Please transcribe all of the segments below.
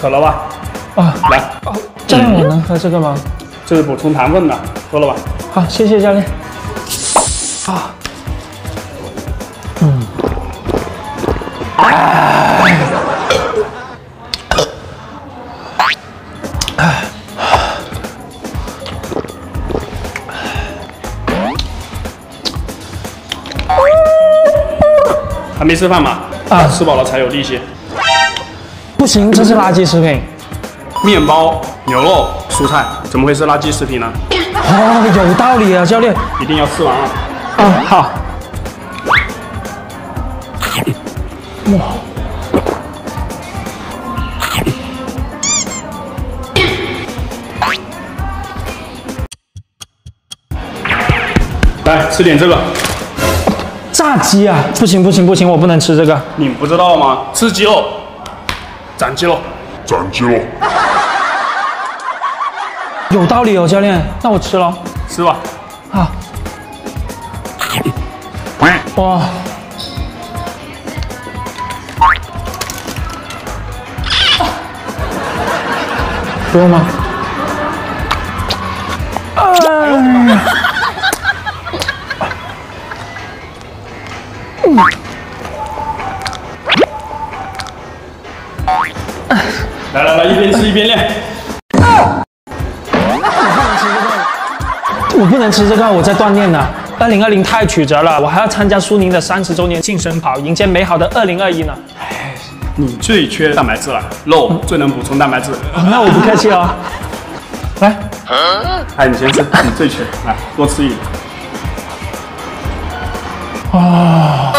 渴了吧？啊，来，教练，我能喝这个吗？这是补充糖分的，喝了吧？好，谢谢教练。啊，嗯，还没吃饭吗？啊吃饱了才有力气。不行，这是垃圾食品。面包、牛肉、蔬菜，怎么会是垃圾食品呢？哦，有道理啊，教练。一定要吃完啊！嗯，好。哇，来吃点这个，炸鸡啊！不行不行不行，我不能吃这个。你不知道吗？吃鸡肉，长肌肉。长肌肉。有道理哦，教练。那我吃了。吃吧。好。哇。不用吗？哎来来来，一边吃一边练。我不能吃这个，我在锻炼呢。二零二零太曲折了，我还要参加苏宁的三十周年庆生跑，迎接美好的二零二一呢。你最缺蛋白质了，肉最能补充蛋白质。那我不客气哦。来，哎，你先吃，你最缺，来多吃一点。啊，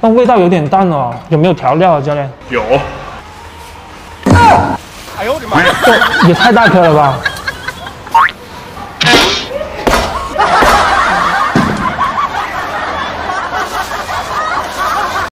那味道有点淡哦，有没有调料啊，教练？有。哎呦我的妈！这也太大颗了吧！